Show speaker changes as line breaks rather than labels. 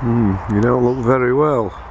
Mm, you don't look very well.